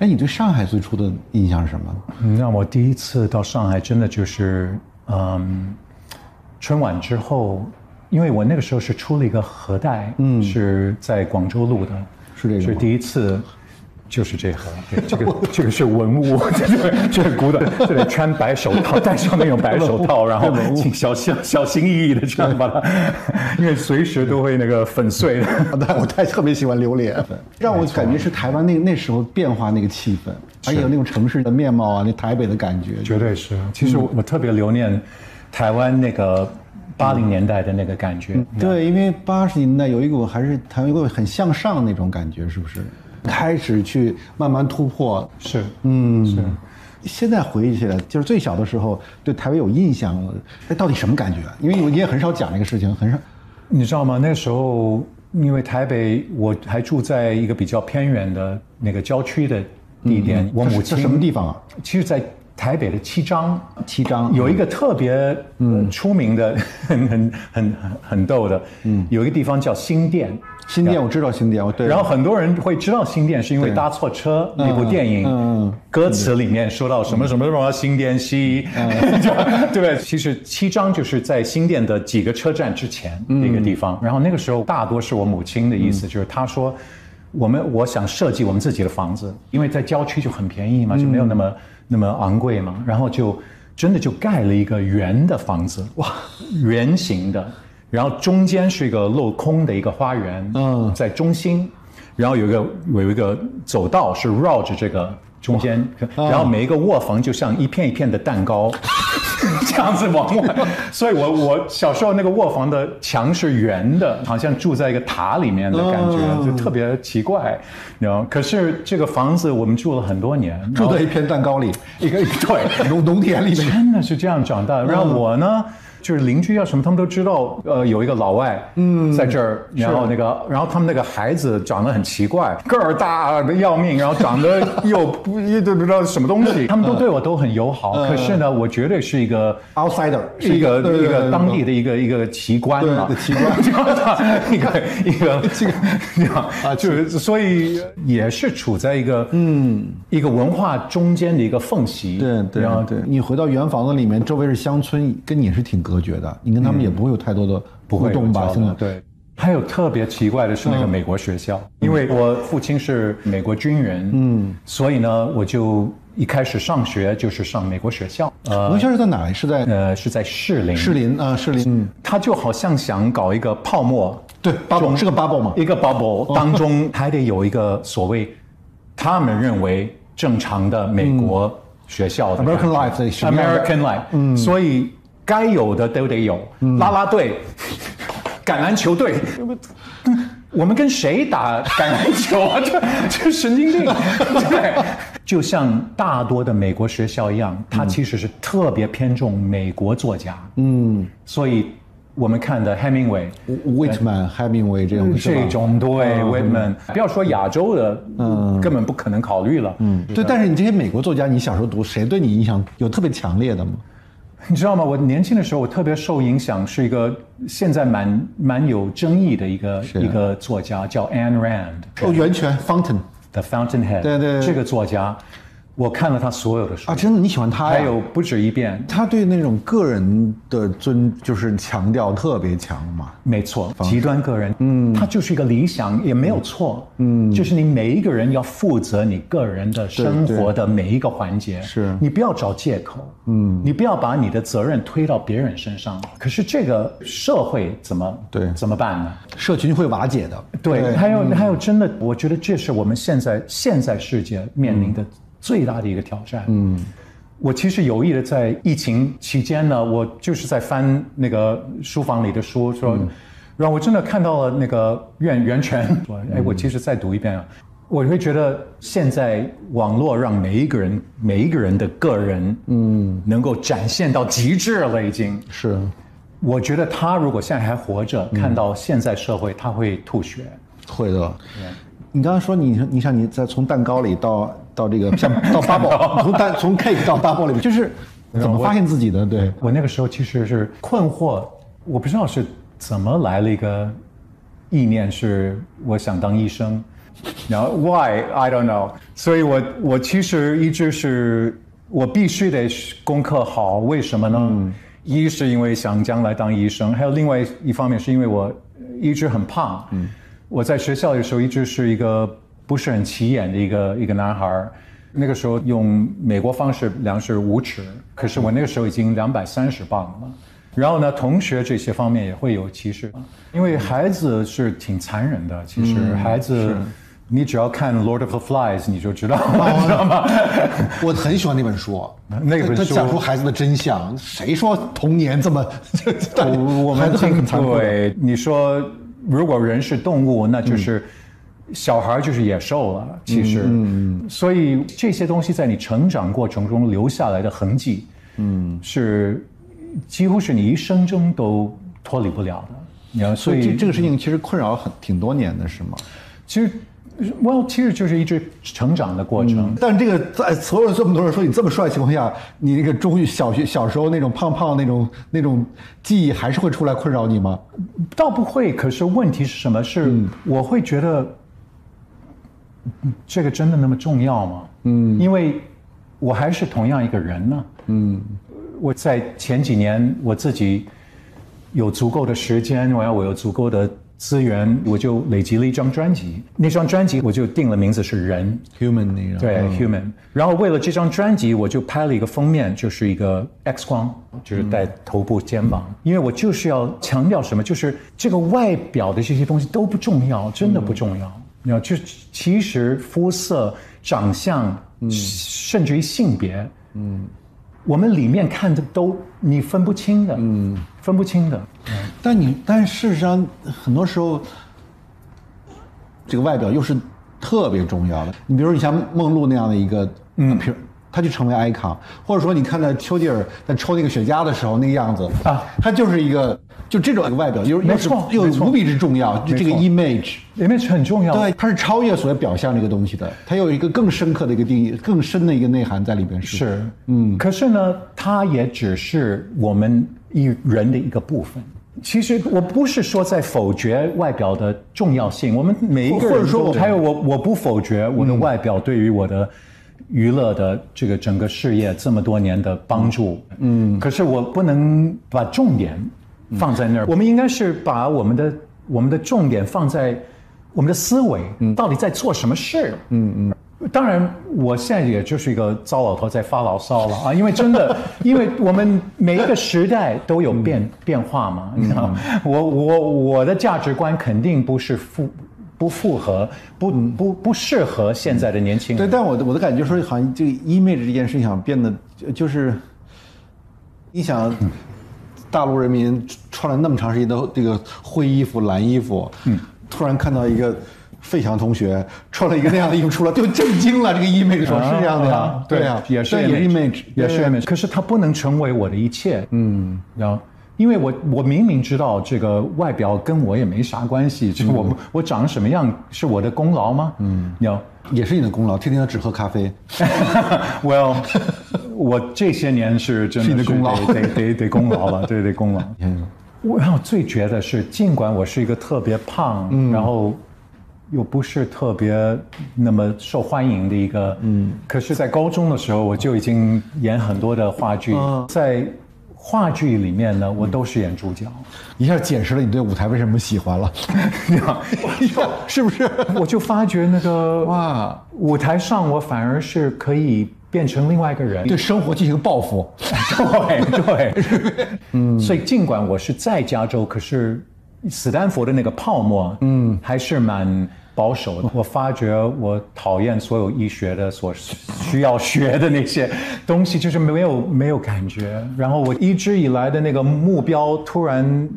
哎，你对上海最初的印象是什么？嗯那我第一次到上海，真的就是，嗯，春晚之后，因为我那个时候是出了一个盒带，嗯，是在广州录的，是这个是第一次。就是这盒，对，这个 这个是文物，这个这个古董，这得穿白手套，戴上那种白手套，然后小心小心翼翼的这样把它，因为随时都会那个粉碎的。但，我太特别喜欢榴莲，让我感觉是台湾那那时候变化那个气氛，还有那种城市的面貌啊，那台北的感觉。绝对是。其实我我特别留念台湾那个八零年代的那个感觉。对，因为八十年代有一股还是台湾有一股很向上那种感觉，是不是？开始去慢慢突破。是，嗯，是。现在回忆起来，就是最小的时候对台北有印象了，哎，到底什么感觉？因为你也很少讲这个事情，很少。你知道吗？那时候因为台北，我还住在一个比较偏远的那个郊区的地点。我母亲这什么地方啊？其实，在台北的七张，七张。有一个特别嗯。出名的，很很很很很逗的，嗯，有一个地方叫新店。新店我知道新店，我对。然后很多人会知道新店，是因为搭错车那部电影，嗯，歌词里面说到什么什么什么新店西，对不对？其实七张就是在新店的几个车站之前那个地方。然后那个时候大多是我母亲的意思，就是她说，我们我想设计我们自己的房子，因为在郊区就很便宜嘛，就没有那么那么昂贵嘛，然后就真的就盖了一个圆的房子，哇，圆形的。然后中间是一个镂空的一个花园，嗯，在中心，然后有一个有一个走道是绕着这个中间，然后每一个卧房就像一片一片的蛋糕，这样子往外。所以我我小时候那个卧房的墙是圆的，好像住在一个塔里面的感觉，就特别奇怪。然后可是这个房子我们住了很多年，住在一片蛋糕里，一个对农农田里面，真的是这样长大。然后我呢？就是邻居啊什么，他们都知道。呃，有一个老外，嗯，在这儿，然后那个，然后他们那个孩子长得很奇怪，个儿大的要命，然后长得又不知道什么东西，他们都对我都很友好。可是呢，我绝对是一个 outsider，是一个一个当地的一个一个奇观嘛，奇观，一个一个这个 啊，就是所以也是处在一个嗯。一个文化中间的一个缝隙。对对对，你回到原房子里面，周围是乡村，跟你是挺隔绝的，你跟他们也不会有太多的互动吧？现在对。还有特别奇怪的是那个美国学校，因为我父亲是美国军人，嗯，所以呢，我就一开始上学就是上美国学校。呃，学校是在哪里？是在呃，是在士林。士林啊，士林。嗯，他就好像想搞一个泡沫，对，bubble 是个 bubble 嘛，一个 bubble 当中还得有一个所谓他们认为正常的美国学校的 American life American life，嗯，所以该有的都得有，啦啦队。橄榄球队，我们跟谁打橄榄球啊？这这神经病！对，就像大多的美国学校一样，它其实是特别偏重美国作家。嗯，所以我们看的 Hemingway、Whitman、Hemingway 这种这种对 Whitman，不要说亚洲的，嗯，根本不可能考虑了。嗯，对。但是你这些美国作家，你小时候读，谁对你印象有特别强烈的吗？你知道吗？我年轻的时候，我特别受影响，是一个现在蛮蛮有争议的一个一个作家，叫 Anne Rand。哦，源泉 Fountain The Fountainhead。对对，这个作家，我看了他所有的书。啊，真的你喜欢他还有不止一遍。他对那种个人的尊，就是强调特别强嘛。没错，极端个人，嗯，他就是一个理想，也没有错，嗯，就是你每一个人要负责你个人的生活的每一个环节，是。你不要找借口，嗯，你不要把你的责任推到别人身上。可是这个社会怎么对。怎么办呢？社群会瓦解的。对，还有还有，真的，我觉得这是我们现在现在世界面临的最大的一个挑战。嗯。我其实有意的在疫情期间呢，我就是在翻那个书房里的书，说，然后我真的看到了那个源源泉，说，哎，我其实再读一遍啊，我会觉得现在网络让每一个人每一个人的个人，嗯，能够展现到极致了，已经是。我觉得他如果现在还活着，看到现在社会，他会吐血。会的。你刚刚说你你像你在从蛋糕里到到这个像 到 bubble，从单从 cake 到 bubble 里面，就是怎么发现自己的？对我那个时候其实是困惑，我不知道是怎么来了一个意念，是我想当医生。然后 why I don't know，所以我我其实一直是我必须得功课好，为什么呢？一是因为想将来当医生，还有另外一方面是因为我一直很胖。嗯，我在学校的时候一直是一个不是很起眼的一个一个男孩儿。那个时候用美国方式量是五尺，可是我那个时候已经两百三十磅了。然后呢，同学这些方面也会有歧视，因为孩子是挺残忍的。其实孩子，你只要看《Lord of the Flies》，你就知道，知道吗？我很喜欢那本书，那本书讲出孩子的真相。谁说童年这么？我们。对，你说如果人是动物，那就是小孩就是野兽了。其实，所以这些东西在你成长过程中留下来的痕迹，嗯，是。几乎是你一生中都脱离不了的，你要所以这个事情其实困扰很挺多年的，是吗？其实，well，其实就是一直成长的过程。但这个在所有这么多人说你这么帅的情况下，你那个中学、小学、小时候那种胖胖那种那种记忆还是会出来困扰你吗？倒不会，可是问题是什么？是我会觉得这个真的那么重要吗？嗯，因为我还是同样一个人呢。嗯。我在前几年我自己有足够的时间，我要我有足够的资源，我就累积了一张专辑。那张专辑我就定了名字是人，Human 那张。对，Human。然后为了这张专辑，我就拍了一个封面，就是一个 X 光，就是带头部、肩膀。因为我就是要强调什么，就是这个外表的这些东西都不重要，真的不重要。你要就其实肤色、长相，甚至于性别，嗯。我们里面看的都你分不清的，嗯，分不清的。但你但事实上很多时候，这个外表又是特别重要的。你比如你像梦露那样的一个，嗯，他就成为 icon，或者说你看到丘吉尔在抽那个雪茄的时候那个样子啊，他就是一个。就这种外表，又没错，又无比之重要。就这个 image，image 很重要。对，它是超越所谓表象这个东西的，它有一个更深刻的一个定义，更深的一个内涵在里边。是，嗯。可是呢，它也只是我们一人的一个部分。其实我不是说在否决外表的重要性，我们每一个人，或者说我还有我，我不否决我的外表对于我的娱乐的这个整个事业这么多年的帮助。嗯。可是我不能把重点。放在那儿，我们应该是把我们的我们的重点放在我们的思维，嗯到底在做什么事？嗯嗯。当然，我现在也就是一个糟老头在发牢骚了啊，因为真的，因为我们每一个时代都有变变化嘛，你知道吗？我我我的价值观肯定不是符不符合不不不适合现在的年轻人。对，但我的我的感觉说，好像这个 image 这件事情变得就是你想。大陆人民穿了那么长时间的这个灰衣服、蓝衣服，嗯，突然看到一个费翔同学穿了一个那样的衣服出来，就震惊了。这个 image 说是这样的呀，对呀，也是 image，也是 image。可是它不能成为我的一切，嗯，然后因为我我明明知道这个外表跟我也没啥关系，就我我长什么样是我的功劳吗？嗯，要也是你的功劳，天天只喝咖啡。Well。我这些年是真的是得得得得功劳了，对得功劳。嗯，我让我最觉得是，尽管我是一个特别胖，然后又不是特别那么受欢迎的一个，嗯，可是，在高中的时候我就已经演很多的话剧，在话剧里面呢，我都是演主角，一下解释了你对舞台为什么喜欢了，是不是？我就发觉那个哇，舞台上我反而是可以。变成另外一个人，对生活进行报复，对对，嗯，所以尽管我是在加州，可是斯坦福的那个泡沫，嗯，还是蛮保守的。我发觉我讨厌所有医学的所需要学的那些东西，就是没有没有感觉。然后我一直以来的那个目标突然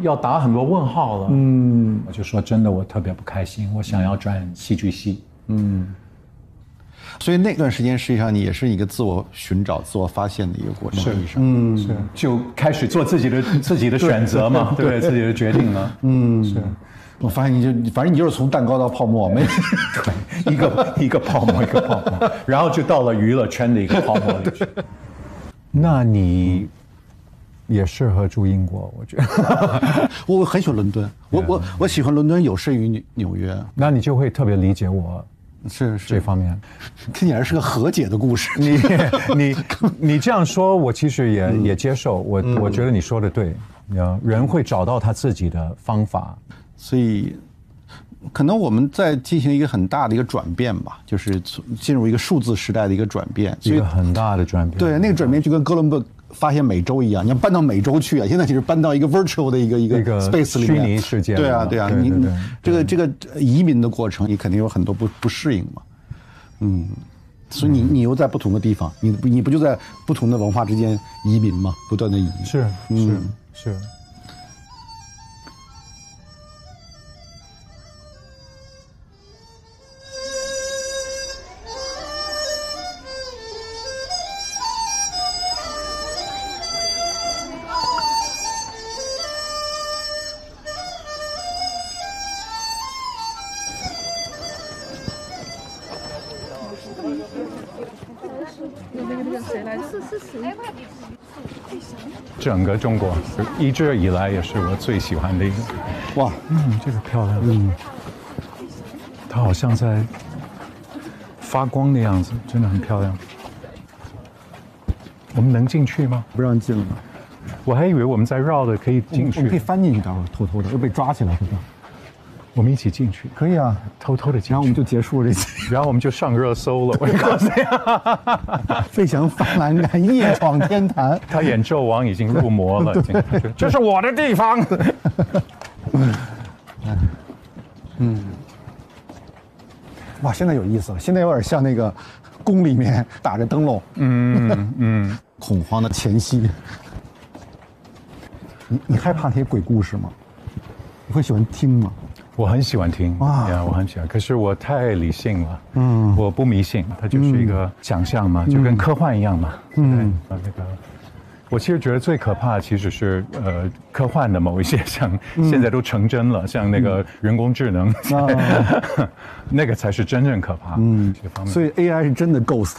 要打很多问号了，嗯，我就说真的，我特别不开心，我想要转戏剧系，嗯。所以那段时间实际上你也是一个自我寻找、自我发现的一个过程。是，嗯，是，就开始做自己的自己的选择嘛，对自己的决定了。嗯，是。我发现你就反正你就是从蛋糕到泡沫，没 对，一个一个泡沫一个泡沫，然后就到了娱乐圈的一个泡沫里。那你也适合住英国，我觉得。我很喜欢伦敦，我我我喜欢伦敦有胜于纽纽约，那你就会特别理解我是是这方面。听起来是个和解的故事。你你你这样说，我其实也也接受。我我觉得你说的对，人会找到他自己的方法。所以，可能我们在进行一个很大的一个转变吧，就是进入一个数字时代的一个转变。一个很大的转变。对，那个转变就跟哥伦布发现美洲一样，你要搬到美洲去啊！现在其实搬到一个 virtual 的一个一个 space 里面，虚拟世界对啊，对啊，你这个这个移民的过程，你肯定有很多不不适应嘛，嗯，所以你你又在不同的地方，你你不就在不同的文化之间移民吗？不断的移，是是嗯是。整个中国一直以来也是我最喜欢的一个。哇，嗯，这个漂亮。嗯，它好像在发光的样子，真的很漂亮。我们能进去吗？不让进了吗？我还以为我们在绕的可以进我们可以，翻进去，待会儿偷偷的又被抓起来？我们一起进去，可以啊，偷偷的进去，然后我们就结束了这期。然后我们就上热搜了。我告诉你，飞翔翻栏杆，夜闯天坛。他演纣王已经入魔了，已经这是我的地方。嗯哇，现在有意思了，现在有点像那个宫里面打着灯笼，嗯嗯，恐慌的前夕。你你害怕那些鬼故事吗？你会喜欢听吗？我很喜欢听哇呀，我很喜欢。可是我太理性了，嗯，我不迷信，它就是一个想象嘛，就跟科幻一样嘛，嗯，那个。我其实觉得最可怕的其实是呃科幻的某一些像现在都成真了，像那个人工智能，那个才是真正可怕。嗯，这方面。所以 AI 是真的 ghost。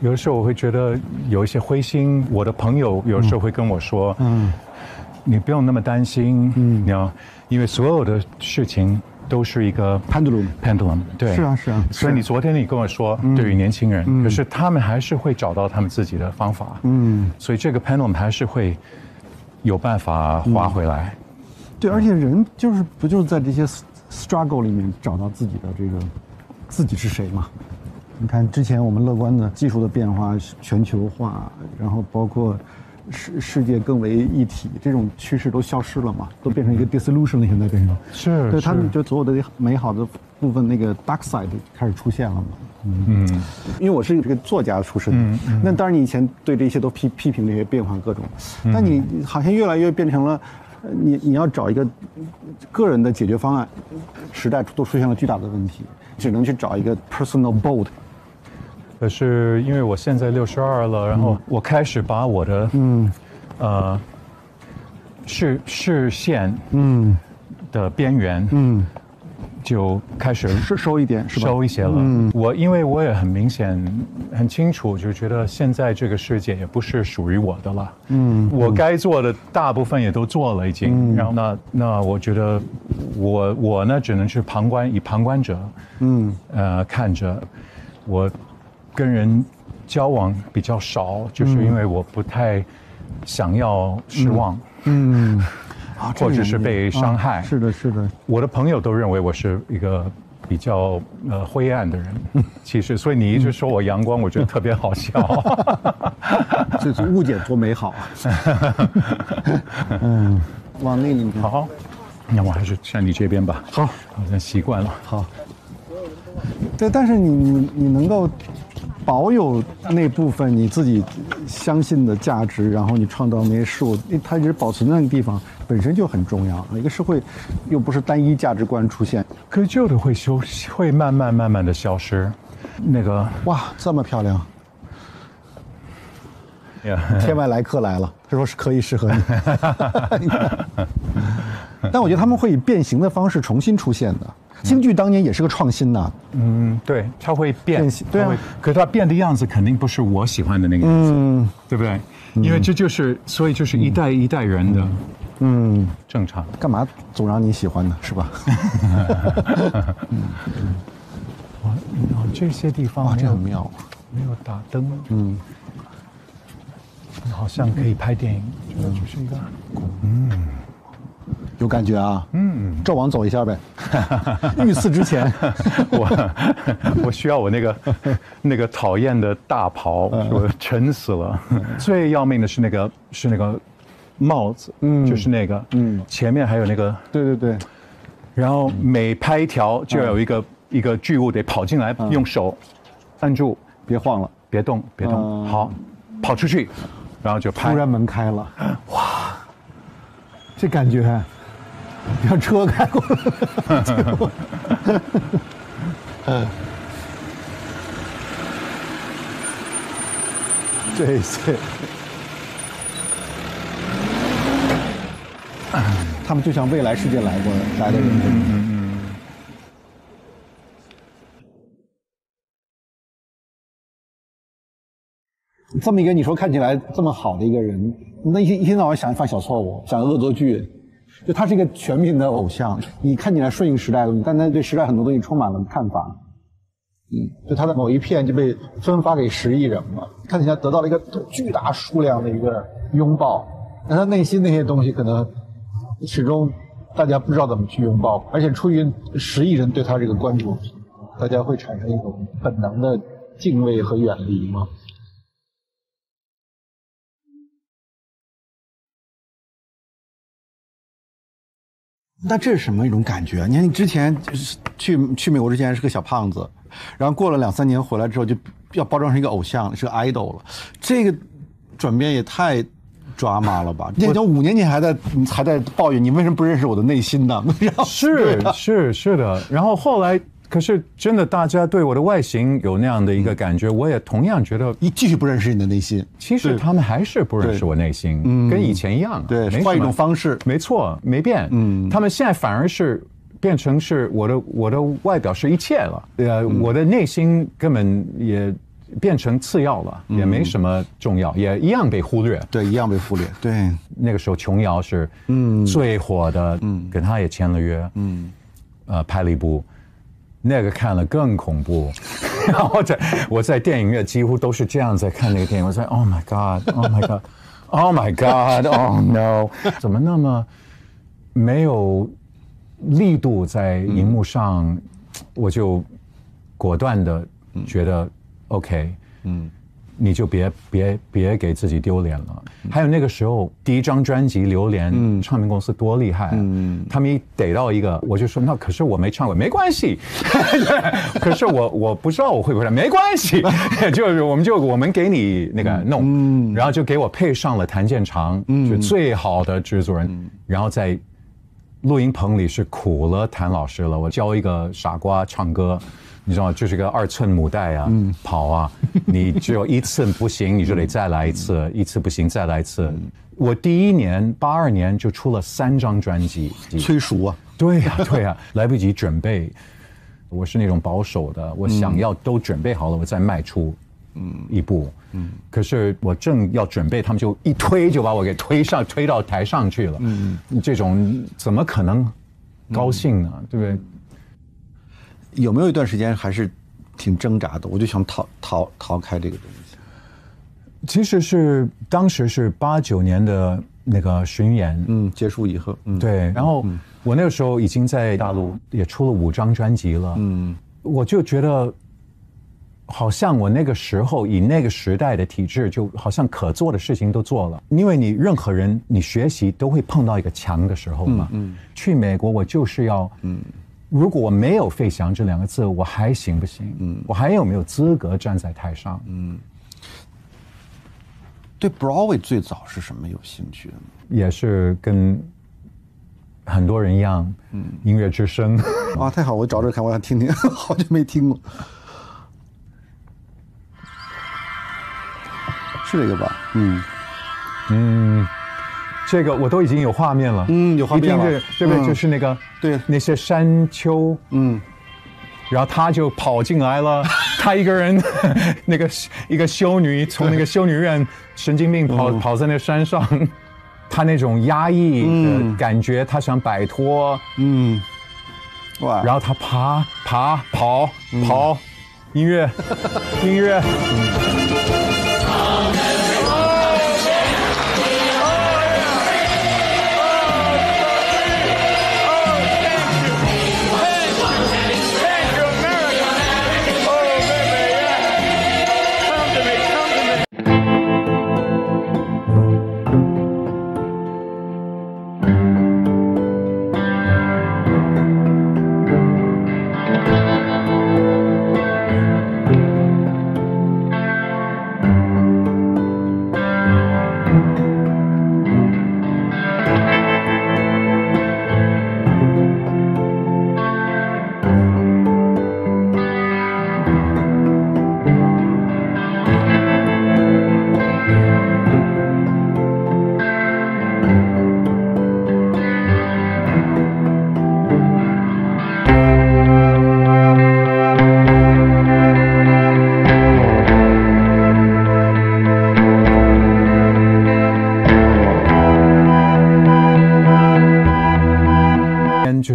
有的时候我会觉得有一些灰心，我的朋友有时候会跟我说，嗯，你不用那么担心，嗯，你要，因为所有的事情都是一个 Pendulum pendulum，对，是啊是啊。所以你昨天你跟我说，对于年轻人，可是他们还是会找到他们自己的方法，嗯，所以这个 pendulum 还是会有办法划回来，对，而且人就是不就是在这些 struggle 里面找到自己的这个自己是谁嘛？你看之前我们乐观的技术的变化、全球化，然后包括世世界更为一体这种趋势都消失了嘛，都变成一个 dissolution 了，现在变成是对他们就所有的美好的部分那个 dark side 开始出现了嘛。嗯，因为我是这个作家出身，那当然你以前对这些都批批评这些变化各种，但你好像越来越变成了，呃你你要找一个个人的解决方案，时代都出现了巨大的问题，只能去找一个 personal bold。可是因为我现在六十二了，然后我开始把我的嗯。呃视视线嗯。的边缘嗯。就开始收收一点是吧？收一些了。嗯。我因为我也很明显、很清楚，就觉得现在这个世界也不是属于我的了。嗯，我该做的大部分也都做了，已经。然后那那我觉得我我呢，只能是旁观，以旁观者，嗯。呃看着。我跟人交往比较少，就是因为我不太想要失望。嗯，啊或者是被伤害是的，是的，我的朋友都认为我是一个比较呃灰暗的人，其实，所以你一直说我阳光，我觉得特别好笑。这是误解多美好啊！嗯，往那里面好，那我还是站你这边吧。好，好像习惯了。好，对，但是你你你能够保有那部分你自己相信的价值，然后你创造那些事物，它一直保存在那个地方，本身就很重要。一个社会又不是单一价值观出现。可是旧的会消，会慢慢慢慢的消失。那个哇，这么漂亮！天外来客来了，他说是可以适合你。但我觉得他们会以变形的方式重新出现的。京剧当年也是个创新呐。嗯，对，它会变变，对啊会可是它变的样子肯定不是我喜欢的那个样子，嗯，对不对？因为这就是，所以就是一代一代人的，嗯，正常。干嘛总让你喜欢呢？是吧？哦，这些地方哇，这很妙。没有打灯，嗯，好像可以拍电影，这是一个，有感觉啊。嗯，纣王走一下呗。遇刺之前，我我需要我那个 那个讨厌的大袍，我沉死了。最要命的是那个是那个帽子，嗯，就是那个，嗯，前面还有那个，对对对，然后每拍一条就要有一个一个巨物得跑进来，用手按住，别晃了。别动，别动，嗯。好，跑出去，然后就拍。突。然门开了，哇，这感觉 像车开过来。嗯，这些，他们就像未来世界来过来的人。这么一个你说看起来这么好的一个人，那一一天到晚想犯小错误，想恶作剧，就他是一个全民的偶像。你看起来顺应时代的东西，但他对时代很多东西充满了看法。嗯，就他的某一片就被分发给十亿人嘛，看起来得到了一个巨大数量的一个拥抱，但他内心那些东西可能始终大家不知道怎么去拥抱，而且出于十亿人对他这个关注，大家会产生一种本能的敬畏和远离吗？那这是什么一种感觉？你看，你之前就是去去美国之前是个小胖子，然后过了两三年回来之后就要包装成一个偶像，是个 idol 了，这个转变也太抓马了吧！你讲五年前还在还在抱怨你为什么不认识我的内心呢？是是是的，然后后来，可是真的大家对我的外形有那样的一个感觉，我也同样觉得，你继续不认识你的内心，其实他们还是不认识我内心，跟以前一样，对，没什么换一种方式，没错，没变。嗯，他们现在反而是变成是我的我的外表是一切了，呃，我的内心根本也变成次要了，也没什么重要，也一样被忽略。对，一样被忽略。对，那个时候琼瑶是嗯。最火的，嗯，跟他也签了约，嗯，呃，拍了一部。那个看了更恐怖，然后我在我在电影院几乎都是这样在看那个电影，我说 Oh my God，Oh my God，Oh my God，Oh no，怎么那么没有力度在荧幕上？我就果断的觉得 OK，嗯。你就别别别给自己丢脸了。还有那个时候第一张专辑《榴莲》，唱片公司多厉害啊，他们一逮到一个，我就说那可是我没唱过，没关系。可是我我不知道我会不会唱，没关系，就是我们就我们给你那个弄，然后就给我配上了谭健常，就最好的制作人，然后在录音棚里是苦了谭老师了，我教一个傻瓜唱歌。你知道吗？就是个二寸母带啊，跑啊，你只有一次不行，你就得再来一次，一次不行再来一次。我第一年八二年就出了三张专辑，催熟啊，对呀、对呀、来不及准备。我是那种保守的，我想要都准备好了，我再迈出一步。嗯，可是我正要准备，他们就一推就把我给推上，推到台上去了。嗯，这种怎么可能高兴呢？对不对？有没有一段时间还是挺挣扎的？我就想逃逃逃开这个东西。其实是当时是八九年的那个巡演，嗯，结束以后，嗯，对，然后我那个时候已经在大陆也出了五张专辑了，嗯，我就觉得，好像我那个时候以那个时代的体制，就好像可做的事情都做了，因为你任何人你学习都会碰到一个墙的时候嘛，嗯，去美国我就是要，嗯。如果我没有费翔这两个字，我还行不行？嗯，我还有没有资格站在台上？嗯，对 Broadway 最早是什么有兴趣的呢？也是跟很多人一样，嗯，音乐之声。啊，太好，我找找看，我想听听，好久没听过。是这个吧？嗯嗯，这个我都已经有画面了。嗯，有画面了。一听这，对不对？嗯。就是那个，对。那些山丘，嗯，然后他就跑进来了，他一个人，那个一个修女从那个修女院神经病跑跑在那山上，他那种压抑的感觉，他想摆脱，嗯，哇，然后他爬爬跑跑，音乐 音乐。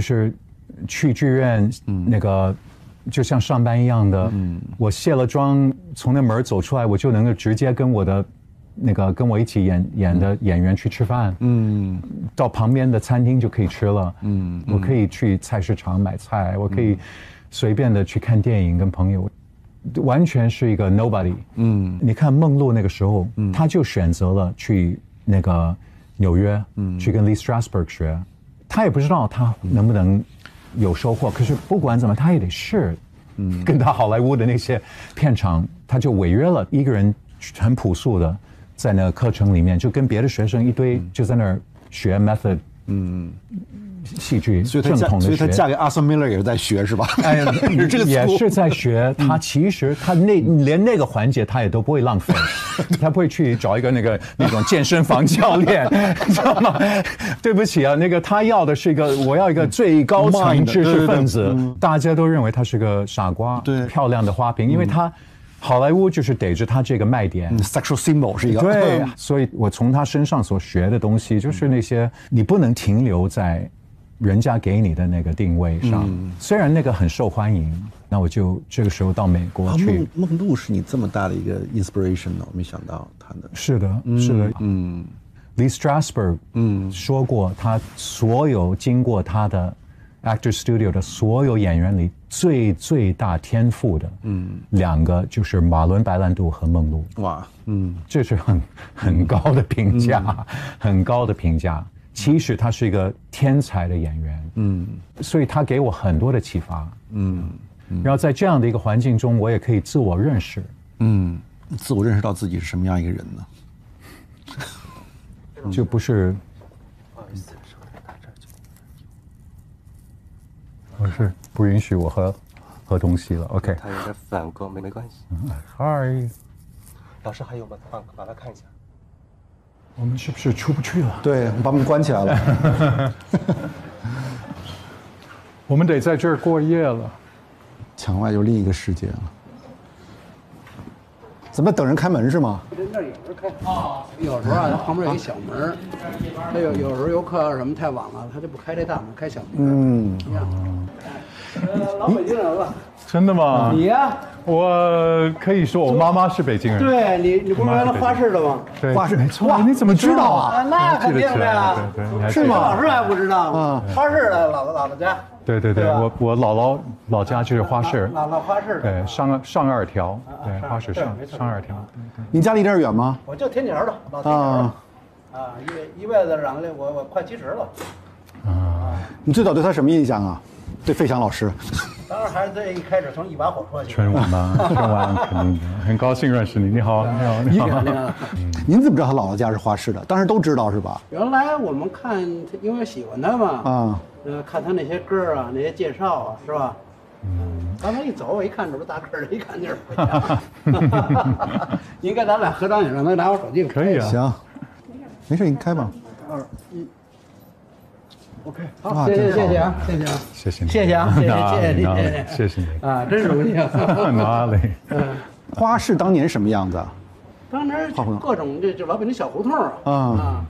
就是去剧院，那个就像上班一样的。我卸了妆，从那门走出来，我就能够直接跟我的那个跟我一起演演的演员去吃饭。嗯，到旁边的餐厅就可以吃了。嗯，我可以去菜市场买菜，我可以随便的去看电影，跟朋友，完全是一个 nobody。嗯，你看梦露那个时候，他就选择了去那个纽约，去跟 Lee Strasberg 学。他也不知道他能不能有收获，可是不管怎么，他也得试。嗯，跟他好莱坞的那些片场，他就违约了。一个人很朴素的在那个课程里面，就跟别的学生一堆就在那儿学 method。嗯。戏剧所以正统的所以她嫁给阿瑟米勒也是在学是吧？哎，这个也是在学。她其实她那连那个环节她也都不会浪费，她不会去找一个那个那种健身房教练，知道吗？对不起啊，那个她要的是一个我要一个最高层知识分子，大家都认为他是个傻瓜，对，漂亮的花瓶，因为他好莱坞就是逮着他这个卖点嗯，sexual symbol 是一个对，所以我从他身上所学的东西就是那些你不能停留在。人家给你的那个定位上，虽然那个很受欢迎，那我就这个时候到美国去。梦梦露是你这么大的一个 inspiration 呢？我没想到他的。是的，是的，嗯，Lee Strasberg，嗯，说过他所有经过他的 actor studio 的所有演员里最最大天赋的，嗯，两个就是马伦白兰度和梦露。哇，嗯，这是很很高的评价，很高的评价。其实他是一个天才的演员，嗯，所以他给我很多的启发，嗯，然后在这样的一个环境中，我也可以自我认识，嗯，自我认识到自己是什么样一个人呢？就不是，不好意思，我是不允许我喝喝东西了，OK。他有点反光，没没关系。Hi，老师还有吗？把把它看一下。我们是不是出不去了？对，把门关起来了。我们得在这儿过夜了。墙外就另一个世界了。怎么等人开门是吗？那有时开啊，有时候啊，它旁边有一小门他有有时候游客要什么太晚了，他就不开这大门，开小门。嗯。呃，老北京人了。真的吗？你呀，我可以说我妈妈是北京人。对你，你不是原来花市的吗？对，花市没错。你怎么知道啊？那肯定的呀，是吗？老师还不知道吗？花市的姥姥姥姥家。对对对，我我姥姥老家就是花市。姥姥花市。对，上上二条，对，花市上上二条。你家离这儿远吗？我就天桥的，老天桥。啊，啊，一一辈子长的，我我快七十了。啊，你最早对他什么印象啊？对费翔老师，当然还是这一开始从一把火说起。春晚吧，春晚肯定的，很高兴认识你。你好，你好，你好。你好您怎么知道他姥姥家是花市的？当时都知道是吧？原来我们看，因为喜欢他嘛，啊，呃，看他那些歌啊，那些介绍啊，是吧？嗯。刚才一走，我一看，这不大个的，一看就是。应该咱俩合张影，让他拿我手机。可以啊。行，没事，你开吧。二一。OK，好，谢谢谢谢啊，谢谢啊，谢谢你，谢谢啊，谢谢 哪谢谢你谢谢你，啊，真荣幸。哪里？花市当年什么样子啊？当年各种这就老北京小胡同啊啊啊，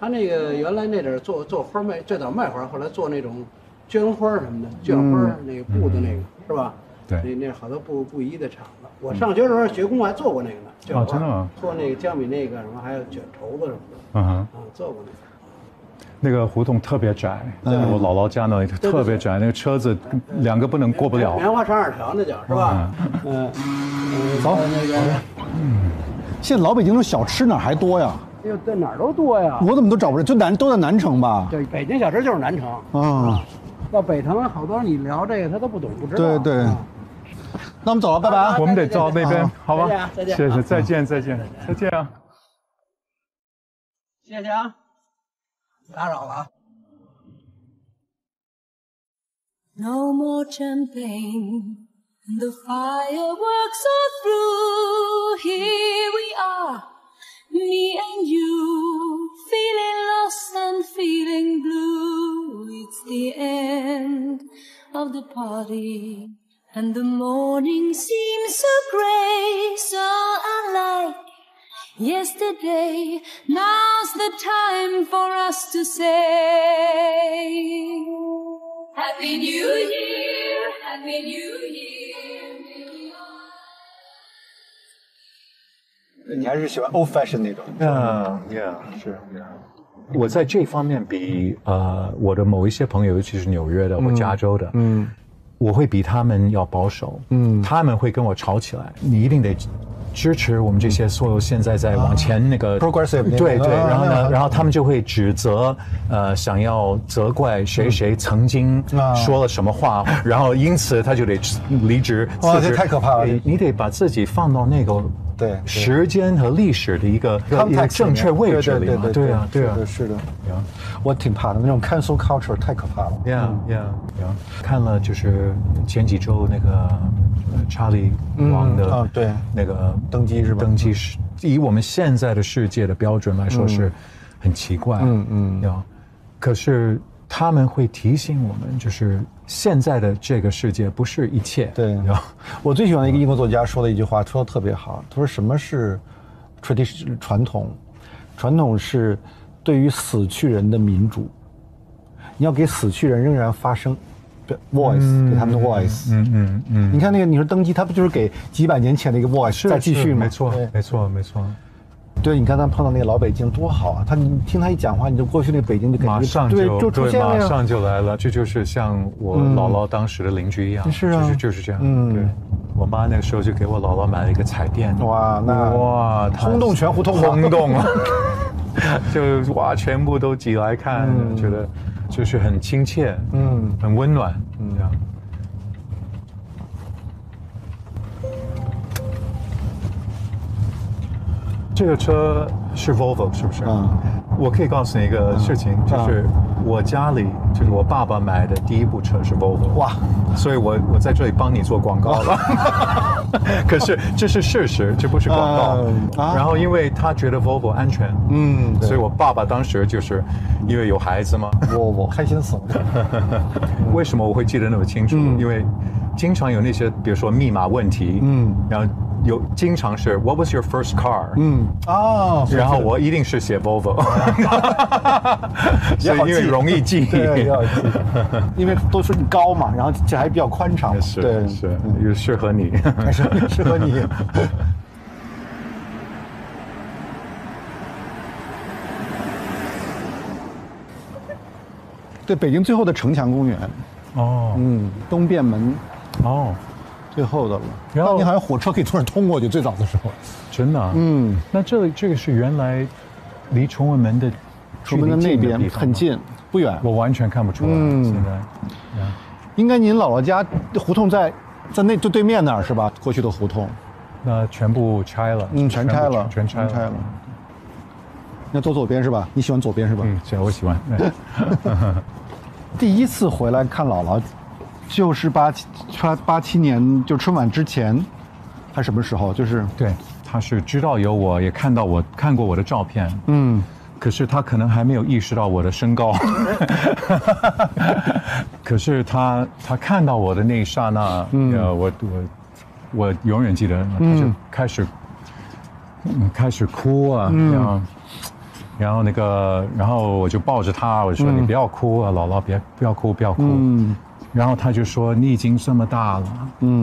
他那个原来那点儿做做花卖，最早卖花，后来做那种绢花什么的，绢花那个布的那个是吧？对那那好多布布衣的厂子。我上学的时候学工还做过那个呢，绢花哦真的吗做那个江米那个什么，还有卷绸子什么的嗯哼。啊，做过那个。那个胡同特别窄，我姥姥家那里特别窄，那个车子两个不能过不了。棉花长二条那叫是吧？嗯嗯，走那个，现在老北京的小吃哪还多呀？哎呦，在哪儿都多呀。我怎么都找不着，就南都在南城吧？对，北京小吃就是南城。啊，到北城，好多人你聊这个他都不懂，不知道。对对啊那我们走了，拜拜啊我！们得到那边，好吧再见啊？再见谢谢，再见，再见，再见啊！谢谢啊，打扰了啊。 No more champagne. And the fireworks are through. Here we are, me and you, feeling lost and feeling blue. It's the end of the party. And the morning seems so gray, so unlike yesterday. Now's the time for us to say Happy New Year, Happy New Year. 你还是喜欢 old fashion 那种？嗯，Yeah，是。我在这方面比呃我的某一些朋友，尤其是纽约的或加州的，嗯，我会比他们要保守，嗯，他们会跟我吵起来，你一定得支持我们这些所有现在在往前那个 Progressive 那个对对，啊然后呢，然后他们就会指责，呃，想要责怪谁谁曾经啊。说了什么话，然后因此他就得离职哇，这太可怕了。你得把自己放到那个对对。时间和历史的一个一个 Context 正确位置里嘛，对啊，对啊。是的，我挺怕的，那种 cancel culture 太可怕了。，Yeah Yeah Yeah，看了就是前几周那个呃查理王的啊对。那个登基是吧登基。是以我们现在的世界的标准来说是很奇怪，嗯嗯。有，可是他们会提醒我们，就是现在的这个世界不是一切，对呀，我最喜欢的一个英国作家说的一句话，说的特别好。他说：“什么是 tradition 传统？传统是对于死去人的民主，你要给死去人仍然发声对，voice、给他们的 voice。嗯嗯嗯，你看那个，你说登基，他不就是给几百年前的一个 voice 再继续吗？没错，没错，没错。对，你刚才碰到那个老北京多好啊！他你听他一讲话，你就过去那个北京就感觉马上对就就出现了。马上就来了，这就是像我姥姥当时的邻居一样，是啊就是就是这样。嗯对，我妈那个时候就给我姥姥买了一个彩电，哇那哇，轰动全胡同啊轰动了，就哇，全部都挤来看，觉得就是很亲切，嗯嗯，很温暖，嗯这样。这个车是 Volvo 是不是？嗯我可以告诉你一个事情，就是我家里就是我爸爸买的第一部车是 Volvo，哇，所以我我在这里帮你做广告了。可是这是事实，这不是广告。嗯啊然后因为他觉得 Volvo 安全，嗯，所以我爸爸当时就是因为有孩子嘛，我我开心死了。为什么我会记得那么清楚？因为经常有那些，比如说密码问题，嗯嗯，然后有经常是 What was your first car？嗯哦，然后我一定是写 Volvo，所以因为容易记。对，因为都是高嘛，然后这还比较宽敞，是对，是，也适合你。适合你。对，北京最后的城墙公园，哦嗯，东便门哦，最后的了。然后当年好像火车可以从这儿通过去，最早的时候。真的啊。嗯，那这里这个是原来离崇文门的出门的那边很，近，不远。我完全看不出来。嗯现在应该您姥姥家胡同在在那就对面那儿是吧？过去的胡同，那全部拆了，嗯，全拆了，全拆了，拆了。那坐左边是吧？你喜欢左边是吧？嗯，行我喜欢。第一次回来看姥姥，就是八七八八七年，就春晚之前，还是什么时候？就是对，他是知道有我，也看到我看过我的照片，嗯可是他可能还没有意识到我的身高。可是他他看到我的那一刹那，呃，我我我永远记得，他就开始嗯开始哭啊，然后然后那个然后我就抱着他，我说你不要哭啊，姥姥别不要哭不要哭。然后他就说你已经这么大了，嗯。